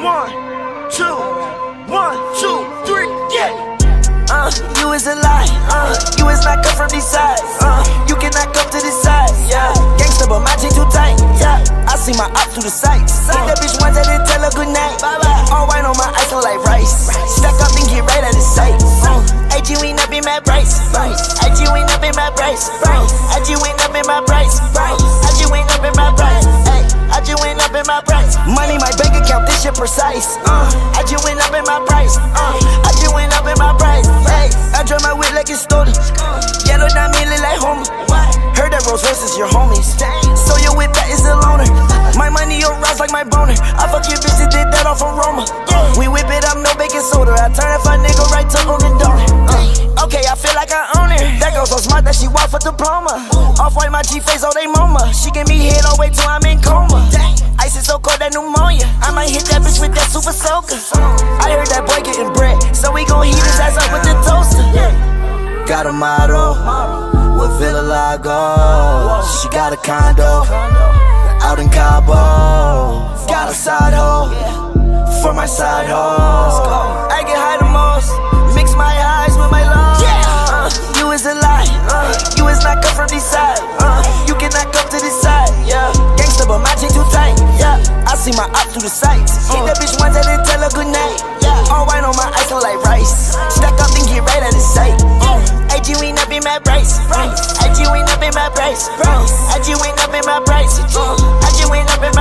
One, two, one, two, three, yeah. Uh, you is a lie. Uh, you is not come from these sides. Uh, you cannot come to this side. Yeah, gangsta, but my jeans too tight. Yeah, I see my op through the sights. See that bitch once, I didn't tell her good night. Bye bye. All white on my ice, look like rice. Stack up and get right out of sight. Uh, AG went up in my price. AG went up in my price. AG went up in my price. AG precise. Uh, I just went up in my price. Uh, I just went up in my price. Hey, I drive my whip like it's stolen. Yellow diamond look like Homer. Heard that Rolls Royce is your homies. So your whip that is a loner. My money rise like my boner. I fuck your bitch and did that off aroma. We whip it up, no baking soda. I turn a nigga right to Dunkin' Donut. Uh, okay, I feel like I own it. That girl so smart that she walk for diploma. Off white, my G face, all they mama. She give me head all the way till I'm in coma. Ice is so cold pneumonia. I might hit that bitch with that super soaker. I heard that boy getting bread, so we gon' heat his ass up with the toaster. Got a model with Villa Lago. She got a condo out in Cabo. Got a side hoe for my side hoe. See my op through the sights. Hit that bitch once, I didn't tell her good night. Yeah, all white on my ice, look like rice. Stack up and get right out of sight. AG went up in my price. AG went up in my price. AG went up in my price. AG went up in my